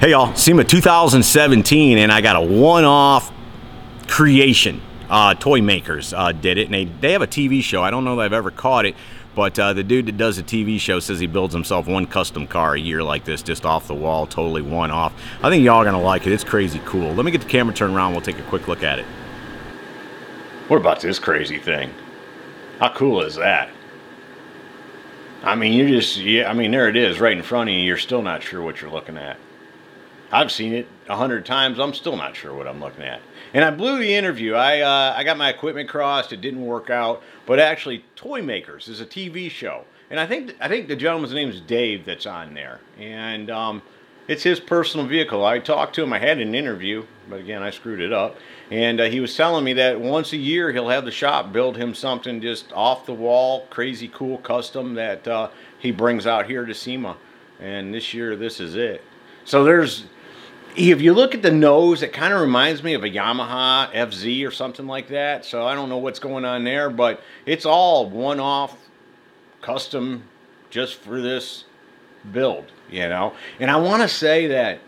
Hey y'all, SEMA 2017 and I got a one-off creation. Uh, ToyMakerz uh, did it and they, they have a TV show. I don't know that I've ever caught it, but uh, the dude that does the TV show says he builds himself one custom car a year like this, just off the wall, totally one off. I think y'all are gonna like it. It's crazy cool. Let me get the camera turned around. We'll take a quick look at it. What about this crazy thing? How cool is that? I mean, you just, yeah, I mean, there it is right in front of you. You're still not sure what you're looking at. I've seen it a hundred times. I'm still not sure what I'm looking at. And I blew the interview. I uh, I got my equipment crossed. It didn't work out. But actually, ToyMakerz is a TV show, and I think I think the gentleman's name is Dave that's on there, and um, it's his personal vehicle. I talked to him. I had an interview, but again, I screwed it up. And uh, he was telling me that once a year he'll have the shop build him something just off the wall, crazy cool custom that uh, he brings out here to SEMA. And this year, this is it. So there's if you look at the nose, it kind of reminds me of a Yamaha FZ or something like that. So I don't know what's going on there, but it's all one-off, custom, just for this build, you know. And I want to say that,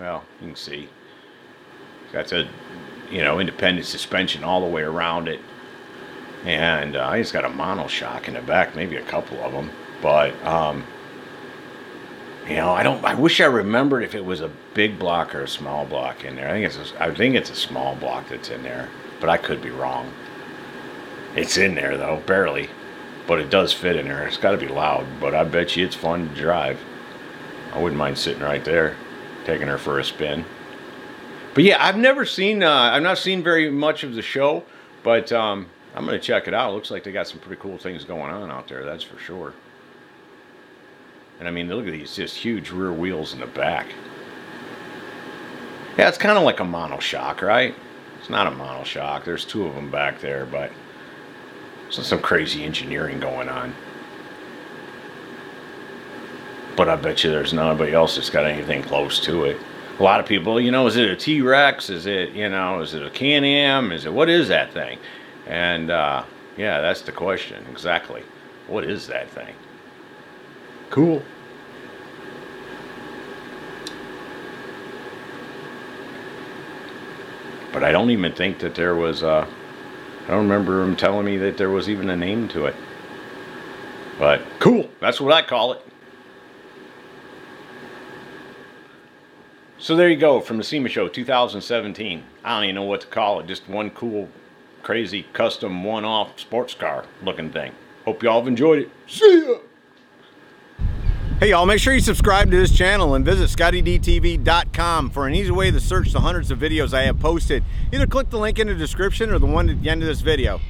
well, you can see, that's a, you know, independent suspension all the way around it. And uh, it's got a mono shock in the back, maybe a couple of them. But, um, you know, I don't. I wish I remembered if it was a big block or a small block in there. I think it's. A, I think it's a small block that's in there, but I could be wrong. It's in there though, barely, but it does fit in there. It's got to be loud, but I bet you it's fun to drive. I wouldn't mind sitting right there, taking her for a spin. But yeah, I've never seen. Uh, I've not seen very much of the show, but um, I'm gonna check it out. Looks like they got some pretty cool things going on out there. That's for sure. And I mean, look at these just huge rear wheels in the back. Yeah, it's kind of like a monoshock, right? It's not a monoshock. There's two of them back there, but some crazy engineering going on. But I bet you there's nobody else that's got anything close to it. A lot of people, you know, is it a T-Rex? Is it, you know, is it a Can-Am? Is it, what is that thing? And, uh, yeah, that's the question, exactly. What is that thing? Cool. But I don't even think that there was, uh, I don't remember him telling me that there was even a name to it. But cool, that's what I call it. So there you go from the SEMA Show 2017. I don't even know what to call it. Just one cool, crazy, custom, one-off sports car looking thing. Hope y'all have enjoyed it. See ya! Hey y'all, make sure you subscribe to this channel and visit scottydtv.com for an easy way to search the hundreds of videos I have posted. Either click the link in the description or the one at the end of this video.